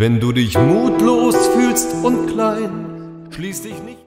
Wenn du dich mutlos fühlst und klein, schließ dich nicht.